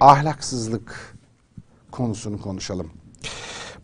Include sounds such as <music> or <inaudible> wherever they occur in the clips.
ahlaksızlık konusunu konuşalım.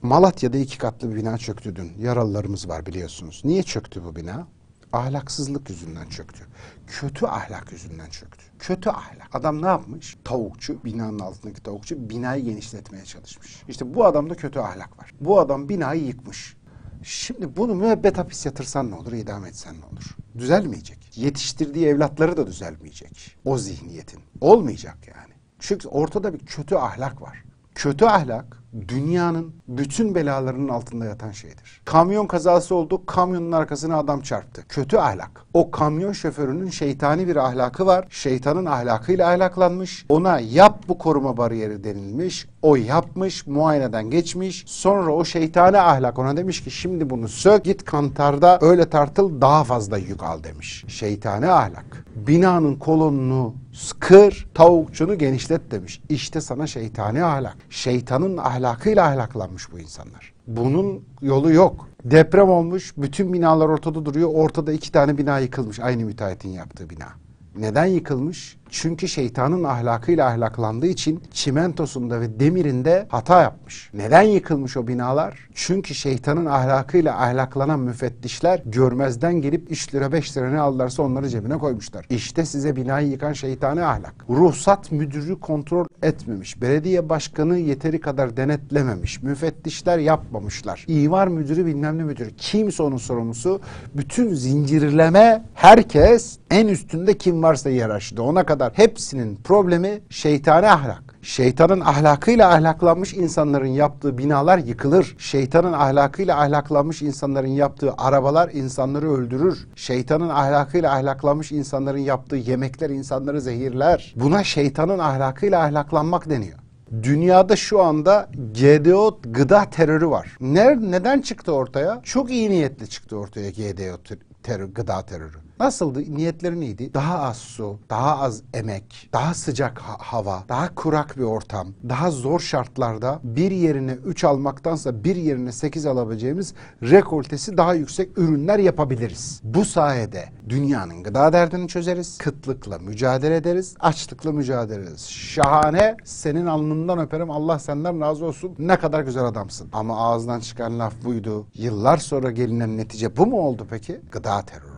Malatya'da iki katlı bir bina çöktü dün. Yaralılarımız var biliyorsunuz. Niye çöktü bu bina? Ahlaksızlık yüzünden çöktü. Kötü ahlak yüzünden çöktü. Kötü ahlak. Adam ne yapmış? Tavukçu, binanın altındaki tavukçu binayı genişletmeye çalışmış. İşte bu adamda kötü ahlak var. Bu adam binayı yıkmış. Şimdi bunu müebbet hapis yatırsan ne olur, idam etsen ne olur? Düzelmeyecek. Yetiştirdiği evlatları da düzelmeyecek. O zihniyetin. Olmayacak yani. Çünkü ortada bir kötü ahlak var. Kötü ahlak dünyanın bütün belalarının altında yatan şeydir. Kamyon kazası oldu, kamyonun arkasına adam çarptı. Kötü ahlak. O kamyon şoförünün şeytani bir ahlakı var. Şeytanın ahlakıyla ahlaklanmış. Ona yap bu koruma bariyeri denilmiş. O yapmış, muayeneden geçmiş. Sonra o şeytani ahlak ona demiş ki şimdi bunu sök, git kantarda öyle tartıl daha fazla yük al demiş. Şeytani ahlak. Binanın kolonunu kır, tavukçunu genişlet demiş. İşte sana şeytani ahlak. Şeytanın ahlakıyla ahlaklanmış bu insanlar. Bunun yolu yok. Deprem olmuş, bütün binalar ortada duruyor. Ortada iki tane bina yıkılmış. Aynı müteahhitin yaptığı bina. Neden yıkılmış? Çünkü şeytanın ahlakıyla ahlaklandığı için çimentosunda ve demirinde hata yapmış. Neden yıkılmış o binalar? Çünkü şeytanın ahlakıyla ahlaklanan müfettişler görmezden gelip 3 lira 5 lira ne aldılarsa onları cebine koymuşlar. İşte size binayı yıkan şeytani ahlak. Ruhsat müdürü kontrol etmemiş. Belediye başkanı yeteri kadar denetlememiş. Müfettişler yapmamışlar. İmar müdürü bilmem ne müdürü. Kimse onun sorumlusu. Bütün zincirleme herkes en üstünde kim varsa yer açtı. Ona kadar hepsinin problemi şeytani ahlak. Şeytanın ahlakıyla ahlaklanmış insanların yaptığı binalar yıkılır. Şeytanın ahlakıyla ahlaklanmış insanların yaptığı arabalar insanları öldürür. Şeytanın ahlakıyla ahlaklanmış insanların yaptığı yemekler insanları zehirler. Buna şeytanın ahlakıyla ahlaklanmak deniyor. Dünyada şu anda GDO gıda terörü var. Ne, neden çıktı ortaya? Çok iyi niyetli çıktı ortaya GDO terör, gıda terörü. Nasıldı? Niyetleri neydi? Daha az su, daha az emek, daha sıcak ha- hava, daha kurak bir ortam, daha zor şartlarda bir yerine 3 almaktansa bir yerine 8 alabileceğimiz rekoltesi daha yüksek ürünler yapabiliriz. Bu sayede dünyanın gıda derdini çözeriz, kıtlıkla mücadele ederiz, açlıkla mücadele ederiz. Şahane, senin alnından öperim, Allah senden razı olsun. Ne kadar güzel adamsın. Ama ağızdan çıkan laf buydu. Yıllar sonra gelinen netice bu mu oldu peki? Gıda terörü.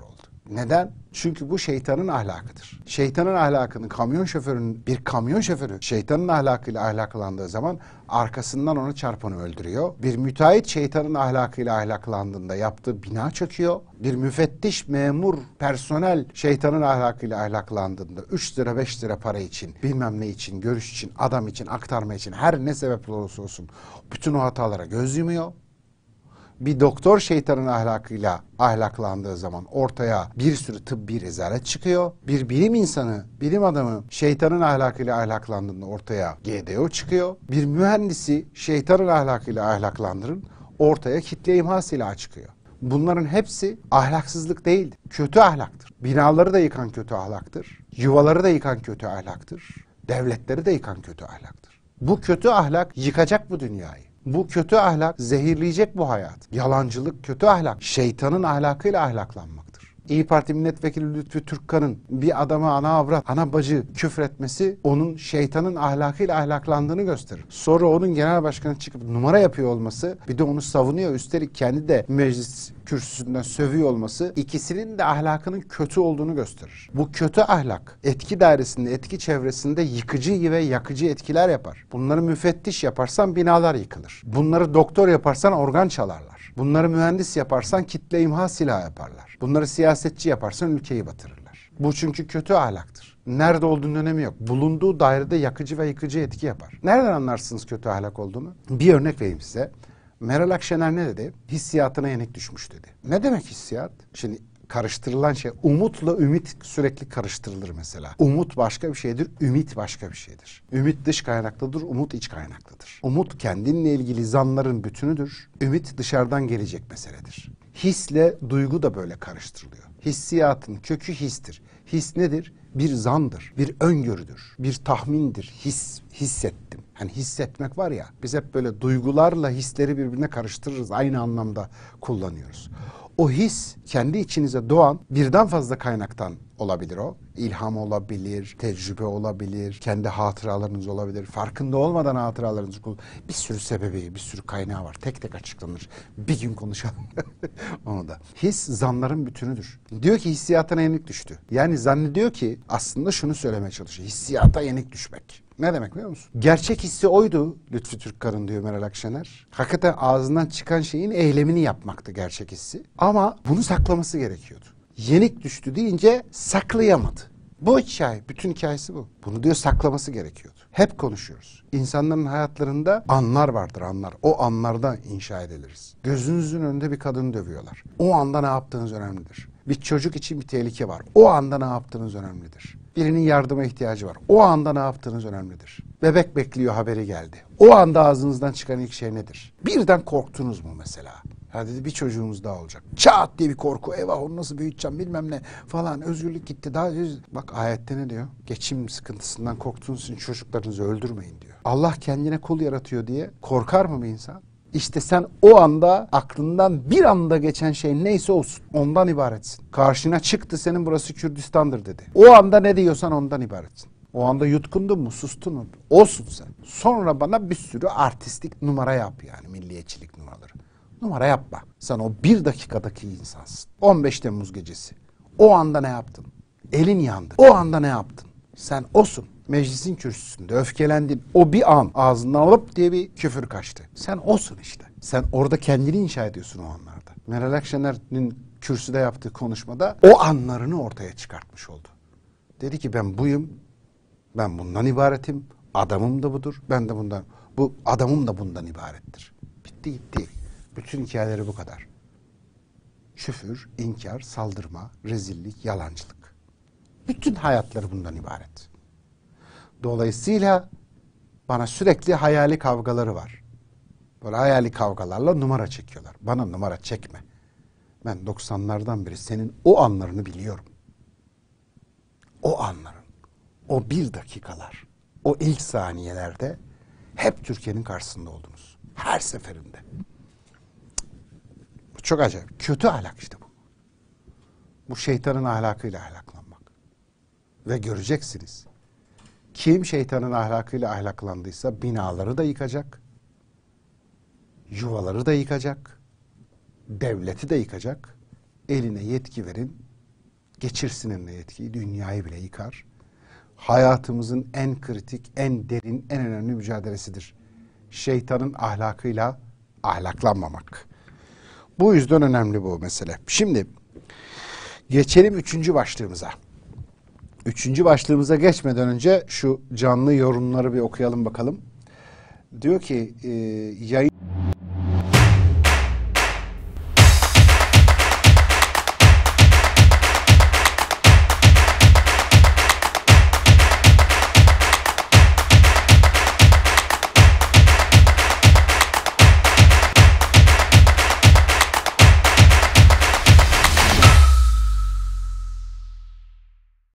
Neden? Çünkü bu şeytanın ahlakıdır. Şeytanın ahlakını kamyon şoförünün bir kamyon şoförü şeytanın ahlakıyla ahlaklandığı zaman arkasından onu çarpanı öldürüyor. Bir müteahhit şeytanın ahlakıyla ahlaklandığında yaptığı bina çöküyor. Bir müfettiş memur personel şeytanın ahlakıyla ahlaklandığında 3 lira 5 lira para için bilmem ne için görüş için adam için aktarma için her ne sebep olursa olsun bütün o hatalara göz yumuyor bir doktor şeytanın ahlakıyla ahlaklandığı zaman ortaya bir sürü tıbbi rezalet çıkıyor. Bir bilim insanı, bilim adamı şeytanın ahlakıyla ahlaklandığında ortaya GDO çıkıyor. Bir mühendisi şeytanın ahlakıyla ahlaklandırın ortaya kitle imha silahı çıkıyor. Bunların hepsi ahlaksızlık değil, kötü ahlaktır. Binaları da yıkan kötü ahlaktır. Yuvaları da yıkan kötü ahlaktır. Devletleri de yıkan kötü ahlaktır. Bu kötü ahlak yıkacak bu dünyayı. Bu kötü ahlak zehirleyecek bu hayat. Yalancılık kötü ahlak. Şeytanın ahlakıyla ahlaklanmaktır. İyi Parti Milletvekili Lütfü Türkkan'ın bir adama ana avrat, ana bacı küfretmesi onun şeytanın ahlakıyla ahlaklandığını gösterir. Sonra onun genel başkanı çıkıp numara yapıyor olması bir de onu savunuyor. Üstelik kendi de meclis kürsüsünden sövüyor olması ikisinin de ahlakının kötü olduğunu gösterir. Bu kötü ahlak etki dairesinde, etki çevresinde yıkıcı ve yakıcı etkiler yapar. Bunları müfettiş yaparsan binalar yıkılır. Bunları doktor yaparsan organ çalarlar. Bunları mühendis yaparsan kitle imha silahı yaparlar. Bunları siyasetçi yaparsan ülkeyi batırırlar. Bu çünkü kötü ahlaktır. Nerede olduğunun önemi yok. Bulunduğu dairede yakıcı ve yıkıcı etki yapar. Nereden anlarsınız kötü ahlak olduğunu? Bir örnek vereyim size. Meral Akşener ne dedi? Hissiyatına yenik düşmüş dedi. Ne demek hissiyat? Şimdi karıştırılan şey umutla ümit sürekli karıştırılır mesela. Umut başka bir şeydir, ümit başka bir şeydir. Ümit dış kaynaklıdır, umut iç kaynaklıdır. Umut kendinle ilgili zanların bütünüdür. Ümit dışarıdan gelecek meseledir. Hisle duygu da böyle karıştırılıyor. Hissiyatın kökü histir. His nedir? Bir zandır, bir öngörüdür, bir tahmindir. His, hissettim. Hani hissetmek var ya, biz hep böyle duygularla hisleri birbirine karıştırırız. Aynı anlamda kullanıyoruz. O his kendi içinize doğan birden fazla kaynaktan olabilir o. İlham olabilir, tecrübe olabilir, kendi hatıralarınız olabilir. Farkında olmadan hatıralarınız kul- bir sürü sebebi, bir sürü kaynağı var. Tek tek açıklanır. Bir gün konuşalım <laughs> onu da. His zanların bütünüdür. Diyor ki hissiyatına yenik düştü. Yani zannediyor ki aslında şunu söylemeye çalışıyor. Hissiyata yenik düşmek. Ne demek biliyor musun? Gerçek hissi oydu Lütfü Türkkar'ın diyor Meral Akşener. Hakikaten ağzından çıkan şeyin eylemini yapmaktı gerçek hissi. Ama bunu saklaması gerekiyordu. Yenik düştü deyince saklayamadı. Bu hikaye, bütün hikayesi bu. Bunu diyor saklaması gerekiyordu. Hep konuşuyoruz. İnsanların hayatlarında anlar vardır anlar. O anlarda inşa ediliriz. Gözünüzün önünde bir kadını dövüyorlar. O anda ne yaptığınız önemlidir. Bir çocuk için bir tehlike var. O anda ne yaptığınız önemlidir. Birinin yardıma ihtiyacı var. O anda ne yaptığınız önemlidir. Bebek bekliyor haberi geldi. O anda ağzınızdan çıkan ilk şey nedir? Birden korktunuz mu mesela? Ha dedi bir çocuğumuz daha olacak. Çat diye bir korku. Eyvah onu nasıl büyüteceğim bilmem ne falan. Özgürlük gitti. Daha öz- Bak ayette ne diyor? Geçim sıkıntısından korktuğunuz için çocuklarınızı öldürmeyin diyor. Allah kendine kul yaratıyor diye korkar mı bir insan? İşte sen o anda aklından bir anda geçen şey neyse olsun. Ondan ibaretsin. Karşına çıktı senin burası Kürdistan'dır dedi. O anda ne diyorsan ondan ibaretsin. O anda yutkundun mu, sustun mu? Olsun sen. Sonra bana bir sürü artistik numara yap yani milliyetçilik numaraları. Numara yapma. Sen o bir dakikadaki insansın. 15 Temmuz gecesi. O anda ne yaptın? Elin yandı. O anda ne yaptın? Sen osun. Meclisin kürsüsünde öfkelendin. O bir an ağzından alıp diye bir küfür kaçtı. Sen osun işte. Sen orada kendini inşa ediyorsun o anlarda. Meral Akşener'in kürsüde yaptığı konuşmada o anlarını ortaya çıkartmış oldu. Dedi ki ben buyum. Ben bundan ibaretim. Adamım da budur. Ben de bundan. Bu adamım da bundan ibarettir. Bitti gitti. Bütün hikayeleri bu kadar. Küfür, inkar, saldırma, rezillik, yalancılık. Bütün hayatları bundan ibaret. Dolayısıyla bana sürekli hayali kavgaları var. Böyle hayali kavgalarla numara çekiyorlar. Bana numara çekme. Ben 90'lardan beri senin o anlarını biliyorum. O anların, o bir dakikalar, o ilk saniyelerde hep Türkiye'nin karşısında oldunuz. Her seferinde. Bu çok acayip. Kötü ahlak işte bu. Bu şeytanın ahlakıyla ahlaklanmak. Ve göreceksiniz. Kim şeytanın ahlakıyla ahlaklandıysa binaları da yıkacak. Yuvaları da yıkacak. Devleti de yıkacak. Eline yetki verin. Geçirsin eline yetkiyi. Dünyayı bile yıkar. Hayatımızın en kritik, en derin, en önemli mücadelesidir. Şeytanın ahlakıyla ahlaklanmamak. Bu yüzden önemli bu mesele. Şimdi geçelim üçüncü başlığımıza. Üçüncü başlığımıza geçmeden önce şu canlı yorumları bir okuyalım bakalım. Diyor ki e, yayın